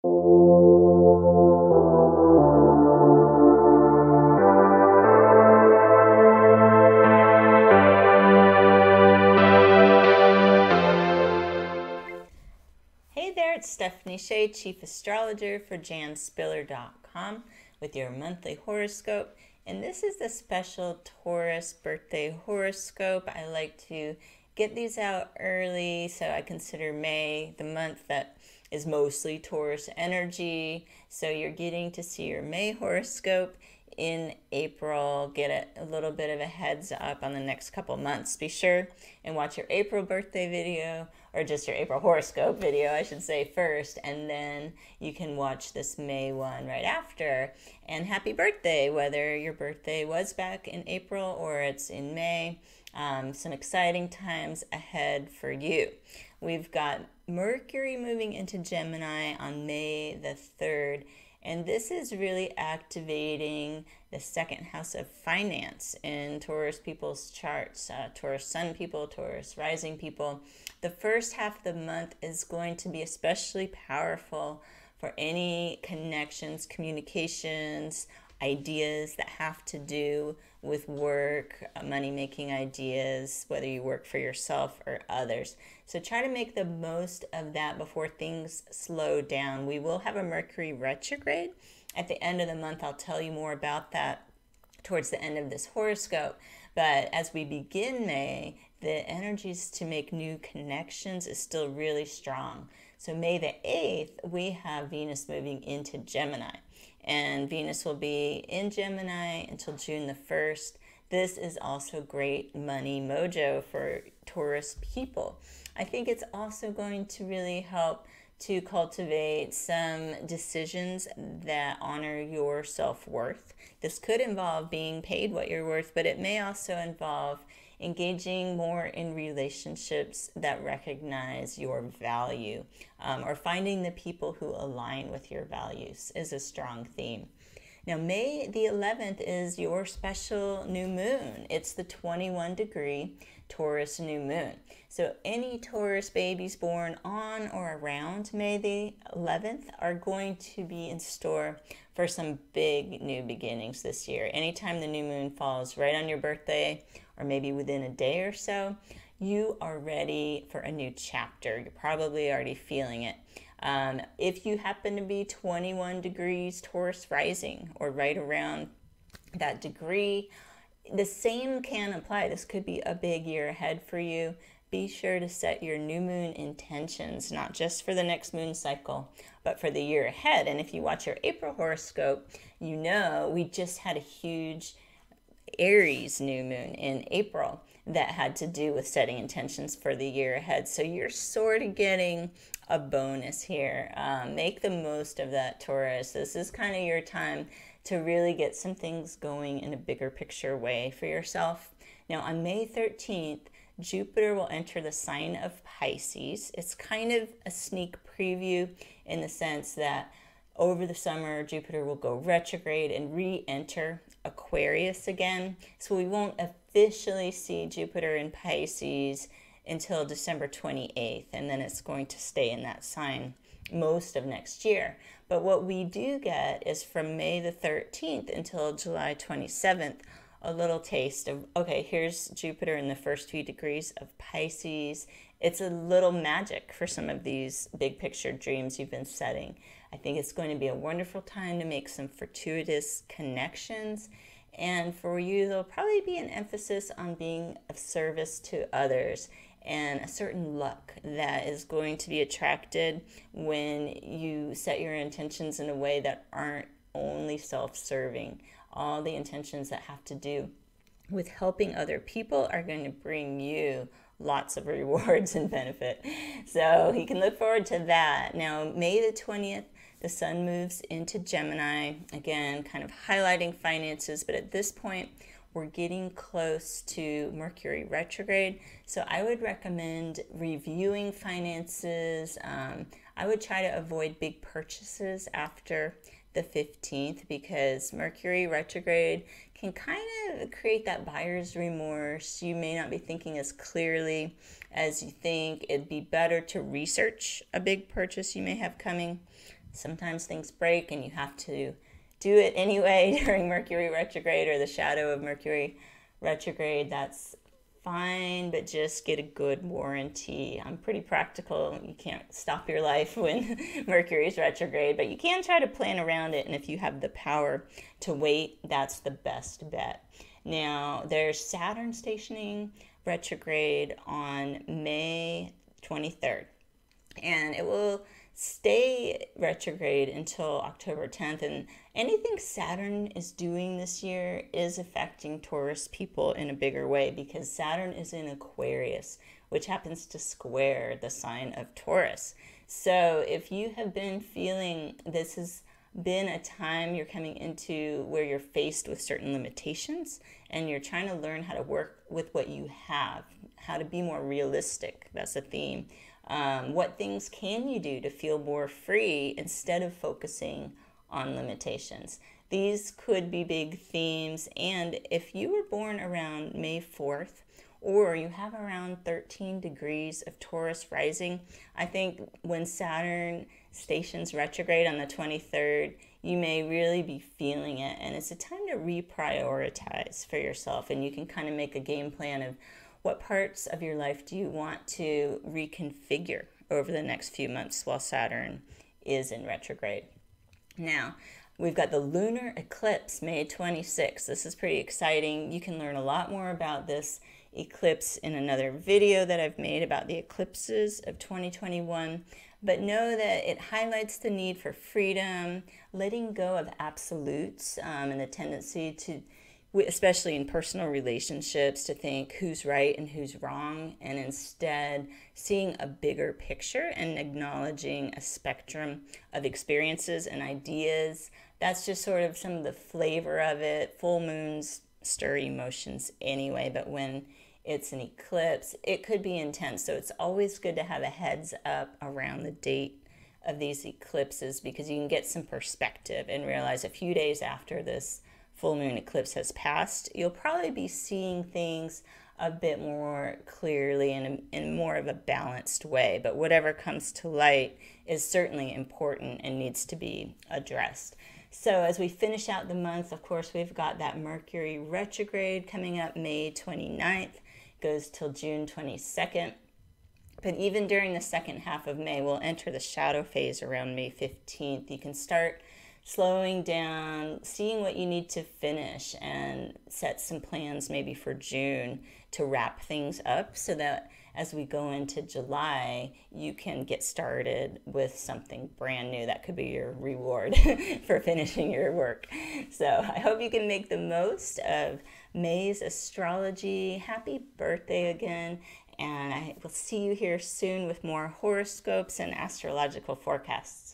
Hey there, it's Stephanie Shea, Chief Astrologer for janspiller.com with your monthly horoscope. And this is the special Taurus birthday horoscope. I like to get these out early, so I consider May the month that is mostly Taurus energy. So you're getting to see your May horoscope in April. Get a, a little bit of a heads up on the next couple months. Be sure and watch your April birthday video or just your April horoscope video, I should say, first, and then you can watch this May one right after. And happy birthday, whether your birthday was back in April or it's in May. Um, some exciting times ahead for you. We've got Mercury moving into Gemini on May the 3rd. And this is really activating the second house of finance in Taurus people's charts, uh, Taurus sun people, Taurus rising people. The first half of the month is going to be especially powerful for any connections, communications, ideas that have to do with work, uh, money making ideas, whether you work for yourself or others. So try to make the most of that before things slow down. We will have a Mercury retrograde at the end of the month. I'll tell you more about that towards the end of this horoscope. But as we begin May, the energies to make new connections is still really strong. So, May the 8th, we have Venus moving into Gemini and Venus will be in Gemini until June the 1st. This is also great money mojo for Taurus people. I think it's also going to really help to cultivate some decisions that honor your self worth. This could involve being paid what you're worth, but it may also involve engaging more in relationships that recognize your value um, or finding the people who align with your values is a strong theme. Now, May the 11th is your special new moon. It's the 21 degree Taurus new moon. So, any Taurus babies born on or around May the 11th are going to be in store for some big new beginnings this year. Anytime the new moon falls right on your birthday or maybe within a day or so, you are ready for a new chapter. You're probably already feeling it. Um, if you happen to be 21 degrees Taurus rising or right around that degree, the same can apply. This could be a big year ahead for you. Be sure to set your new moon intentions, not just for the next moon cycle, but for the year ahead. And if you watch your April horoscope, you know we just had a huge Aries new moon in April that had to do with setting intentions for the year ahead. So you're sort of getting a bonus here. Um, make the most of that, Taurus. This is kind of your time to really get some things going in a bigger picture way for yourself. Now, on May 13th, Jupiter will enter the sign of Pisces. It's kind of a sneak preview in the sense that over the summer, Jupiter will go retrograde and re enter Aquarius again. So we won't officially see Jupiter in Pisces until December 28th, and then it's going to stay in that sign most of next year. But what we do get is from May the 13th until July 27th, a little taste of okay, here's Jupiter in the first few degrees of Pisces. It's a little magic for some of these big picture dreams you've been setting. I think it's going to be a wonderful time to make some fortuitous connections. And for you, there'll probably be an emphasis on being of service to others and a certain luck that is going to be attracted when you set your intentions in a way that aren't only self serving. All the intentions that have to do with helping other people are going to bring you lots of rewards and benefit. So he can look forward to that. Now, May the 20th the sun moves into Gemini, again, kind of highlighting finances, but at this point, we're getting close to Mercury retrograde. So I would recommend reviewing finances. Um, I would try to avoid big purchases after the 15th because Mercury retrograde can kind of create that buyer's remorse. You may not be thinking as clearly as you think. It'd be better to research a big purchase you may have coming sometimes things break and you have to do it anyway during Mercury retrograde or the shadow of Mercury retrograde. That's fine, but just get a good warranty. I'm pretty practical. You can't stop your life when Mercury's retrograde, but you can try to plan around it. And if you have the power to wait, that's the best bet. Now, there's Saturn stationing retrograde on May 23rd, and it will stay retrograde until October 10th. And anything Saturn is doing this year is affecting Taurus people in a bigger way because Saturn is in Aquarius, which happens to square the sign of Taurus. So if you have been feeling this has been a time you're coming into where you're faced with certain limitations and you're trying to learn how to work with what you have, how to be more realistic. That's a theme um, what things can you do to feel more free instead of focusing on limitations? These could be big themes. And if you were born around May 4th, or you have around 13 degrees of Taurus rising, I think when Saturn stations retrograde on the 23rd, you may really be feeling it. And it's a time to reprioritize for yourself. And you can kind of make a game plan of what parts of your life do you want to reconfigure over the next few months while Saturn is in retrograde? Now, we've got the lunar eclipse May 26. This is pretty exciting. You can learn a lot more about this eclipse in another video that I've made about the eclipses of 2021. But know that it highlights the need for freedom, letting go of absolutes, um, and the tendency to especially in personal relationships, to think who's right and who's wrong, and instead seeing a bigger picture and acknowledging a spectrum of experiences and ideas. That's just sort of some of the flavor of it. Full moons stir emotions anyway, but when it's an eclipse, it could be intense. So it's always good to have a heads up around the date of these eclipses because you can get some perspective and realize a few days after this full moon eclipse has passed, you'll probably be seeing things a bit more clearly and in more of a balanced way. But whatever comes to light is certainly important and needs to be addressed. So, as we finish out the month, of course, we've got that Mercury retrograde coming up May 29th, goes till June 22nd. But even during the second half of May, we'll enter the shadow phase around May 15th. You can start slowing down, seeing what you need to finish, and set some plans maybe for June to wrap things up so that as we go into July, you can get started with something brand new. That could be your reward for finishing your work. So I hope you can make the most of May's astrology. Happy birthday again. And I will see you here soon with more horoscopes and astrological forecasts.